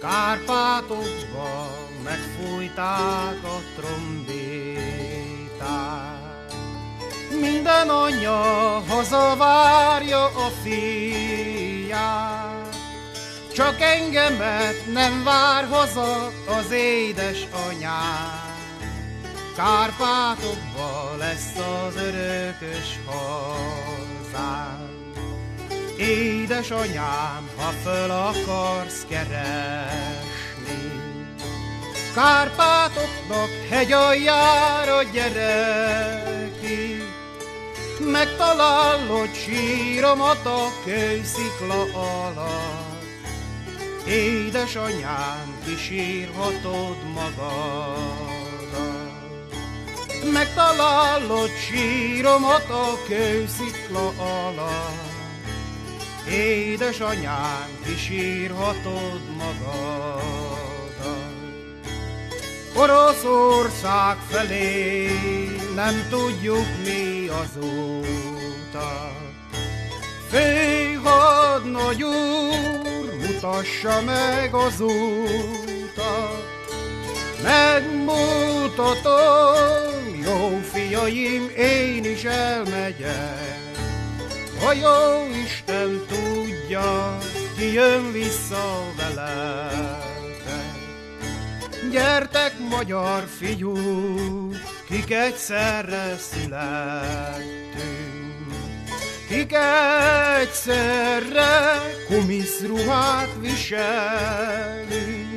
Kárpátokba megfújták a trombétát. Minden anya hazavárja a fiát, csak engemet nem vár haza az édes anyám. Kárpátokba lesz az örökös hazám. Édesanyám, ha föl akarsz keresni, Kárpátoknak hegyaljára gyere ki, Megtalálod síromat a kőszikla alatt, Édesanyám, kisírhatod magadat. Megtalálod síromat a kőszikla alatt, Édesanyám, kisírhatod magadat. Oroszország felé nem tudjuk mi az utat. Főhadnagy úr, mutassa meg az utat, megmutatom, jó fiaim, én is elmegyek. A jó Isten jön vissza veletek. Gyertek, magyar fiúk, kik egyszerre születtünk. Kik egyszerre kumiszruhát viselünk.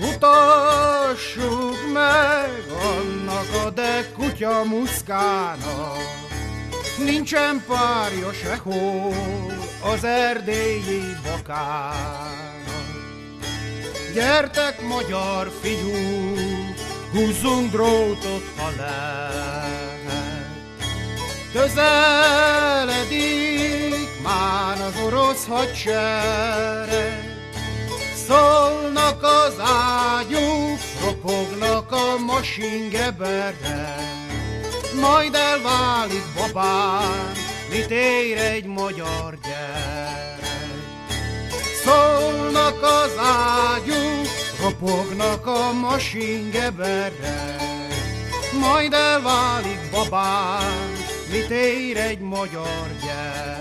Mutassuk meg annak a de kutya muszkának, Nincsen párja sehol az erdélyi bakának. Gyertek, magyar fiú, húzzunk drótot, ha lehet. Közeledik már az orosz hadsereg, Szólnak az ágyuk, ropognak a masingeberek majd elválik babám, mit ér egy magyar gyerek. Szólnak az ágyuk, ropognak a masingeberek, majd elválik babám, mit ér egy magyar gyerek.